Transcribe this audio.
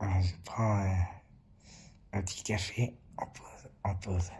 Ah, je prends un petit café en pause. En pause.